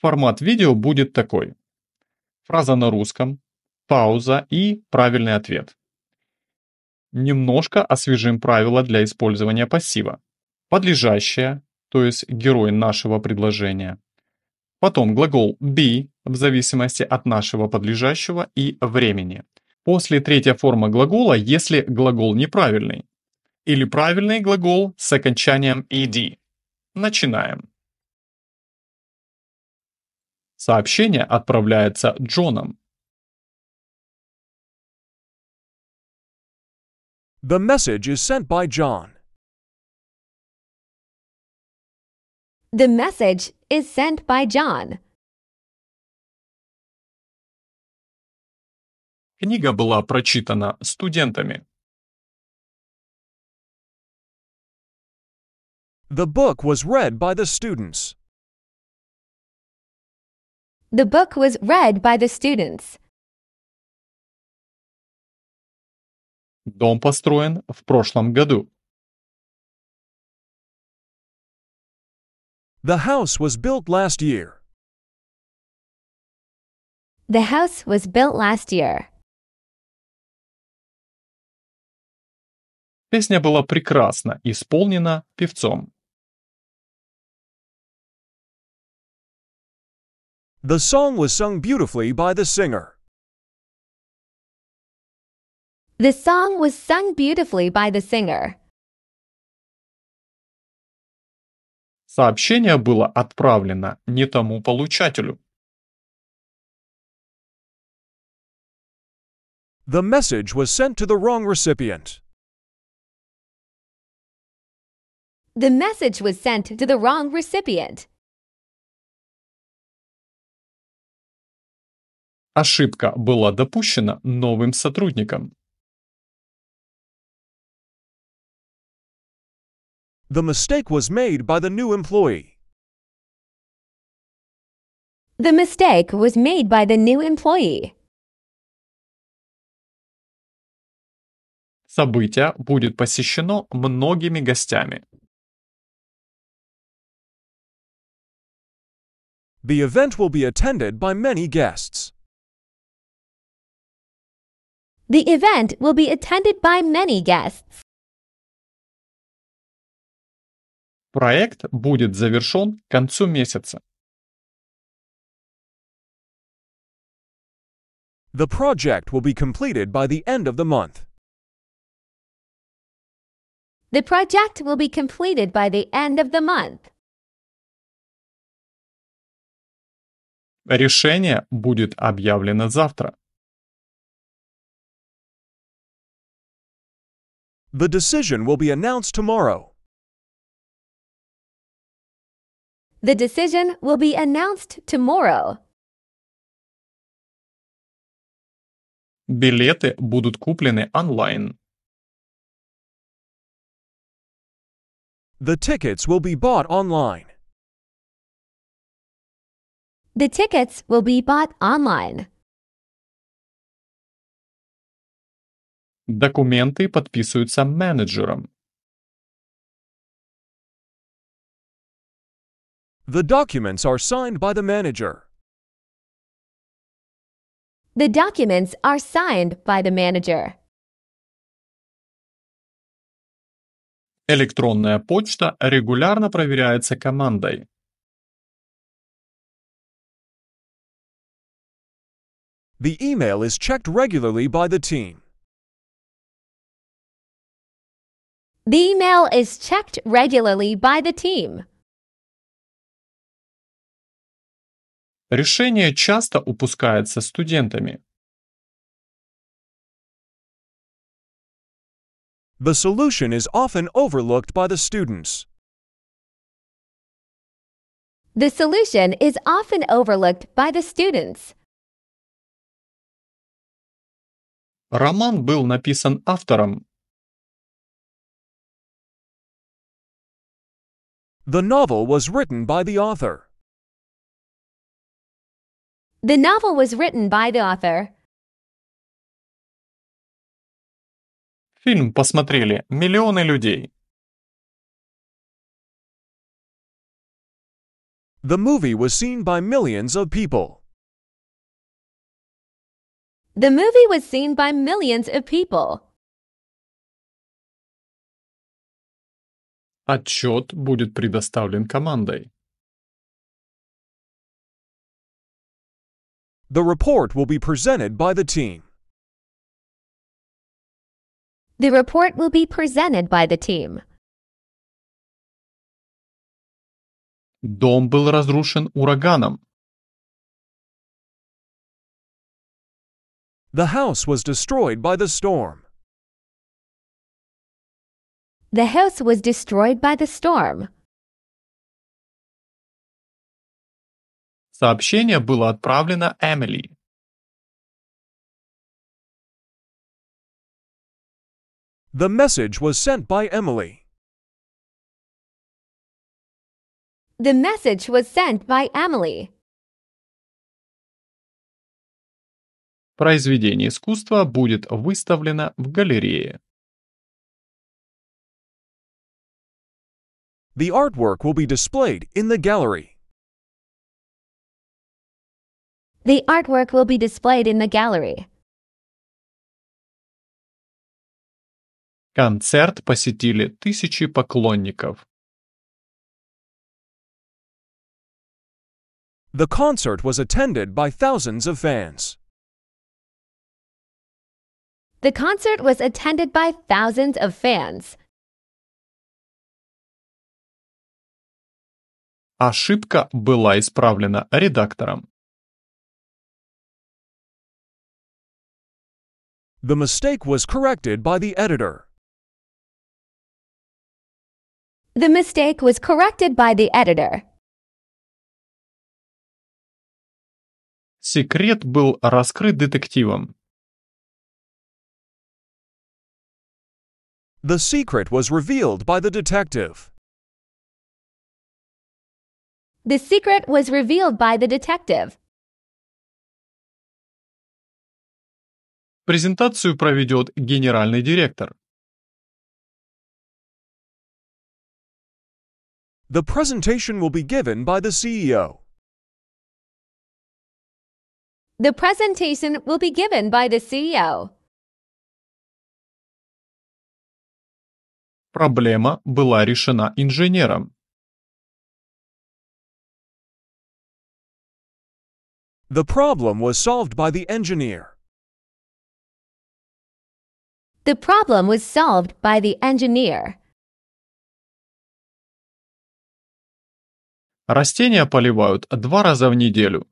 Формат видео будет такой. Фраза на русском, пауза и правильный ответ. Немножко освежим правила для использования пассива. Подлежащее, то есть герой нашего предложения. Потом глагол be в зависимости от нашего подлежащего и времени. После третья форма глагола, если глагол неправильный. Или правильный глагол с окончанием ed. Начинаем. Сообщение отправляется Джоном. The message is sent by John. The message is sent by John. Книга была прочитана студентами. The book was read by the students. The book was read by the students. Дом построен в прошлом году. The house was built last year. The house was built last year. Песня была прекрасно исполнена певцом. The song was sung beautifully by the singer. The song was sung beautifully by the singer. Сообщение было отправлено не тому получателю. The message was sent to the wrong recipient. The message was sent to the wrong recipient. Ошибка была допущена новым сотрудником. The mistake was made by the new employee. The mistake was made by the new employee. Событие будет посещено многими гостями. The event will be attended by many guests. The event will be attended by many guests. Проект будет завершен к концу месяца. The project will be completed by the end of the month. The project will be completed by the end of the month. Решение будет объявлено завтра. The decision will be announced tomorrow. The decision will be announced tomorrow. Билеты будут куплены онлайн. The tickets will be bought online. The tickets will be bought online. Документы подписываются менеджером. The documents are signed by the manager. The documents are signed by the manager. Электронная почта регулярно проверяется командой. The email is checked regularly by the team. The email is checked regularly by the team. Решение часто упускается студентами. The solution is often overlooked by the students. The solution is often overlooked by the students. Роман был написан автором. The novel was written by the author. The novel was written by the author. Фильм посмотрели миллионы людей. The movie was seen by millions of people. The movie was seen by millions of people. Отчет будет предоставлен командой. The report will be presented by the team. The report will be presented by the team. Дом был разрушен ураганом. The house was destroyed by the storm. The house was destroyed by the storm. Сообщение было отправлено Эмили. The message was sent by Emily. The message was sent by Emily. Произведение искусства будет выставлено в галерее. The artwork will be displayed in the gallery. The artwork will be displayed in the gallery. Концерт посетили тысячи поклонников. The concert was attended by thousands of fans. The concert was attended by thousands of fans. Ошибка была исправлена редактором. The mistake was corrected by the editor. The mistake was corrected by the editor. Секрет был раскрыт детективом. The secret was revealed by the detective. The secret was revealed by the detective. Презентацию проведет генеральный директор. The presentation will be given by the E CEO. The presentation will be given by the E CEO. Проблема была решена инженером. The problem was solved by the engineer. The problem was solved by the engineer. Растения поливают два раза в неделю.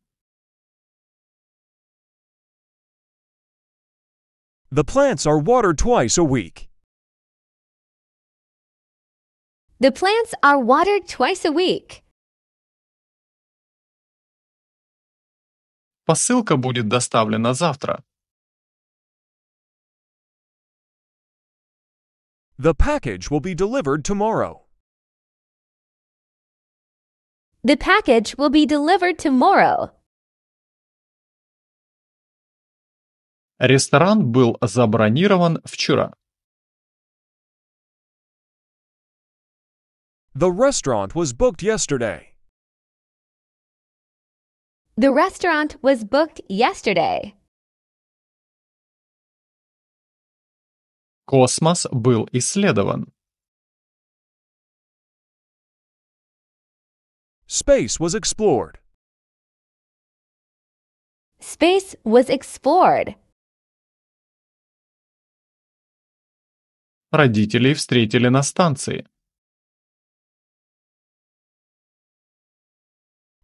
The plants are watered twice a week. The plants are watered twice a week. Посылка будет доставлена завтра. The package will be delivered tomorrow. The package will be delivered tomorrow. Ресторан был забронирован вчера. The restaurant was booked yesterday. The restaurant was booked yesterday. Космос был исследован. Space was explored. Space was explored. Родителей встретили на станции.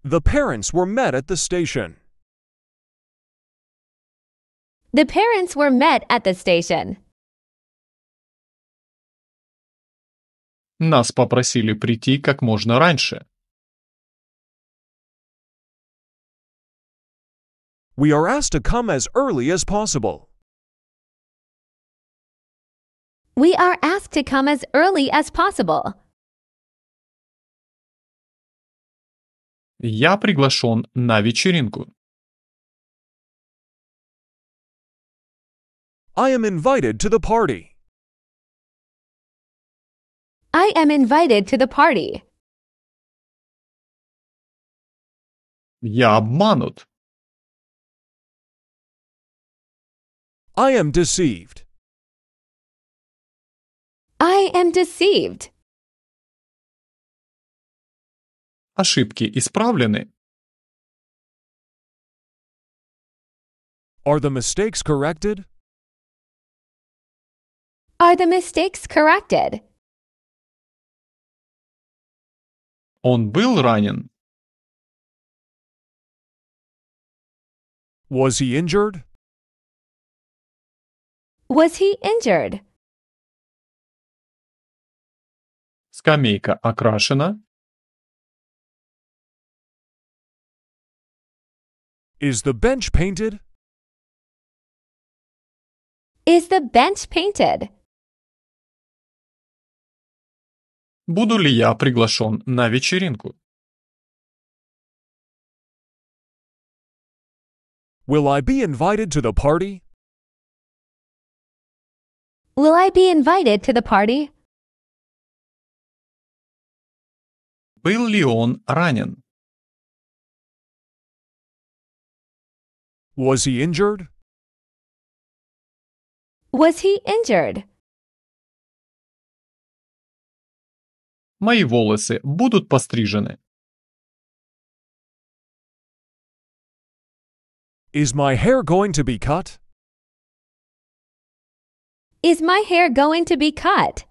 The parents were met at the station. The parents were met at the station. Нас попросили прийти как можно раньше. We are asked to come as early as possible. We are asked to come as early as possible. Я приглашен на вечеринку. I am invited to the party. I am invited to the party. Я обманут. I am deceived. I am deceived. Ошибки исправлены. Are the mistakes corrected? Are the mistakes corrected? Он был ранен. Was he injured? Was he injured? Скамейка окрашена. Is the bench painted? Is the bench painted? Буду ли я приглашен на вечеринку? Will I be invited to the party? Will I be invited to the party? Был ли он ранен? Was he injured? Was he injured? Мои волосы будут пострижены. Is my hair going to be cut? Is my hair going to be cut?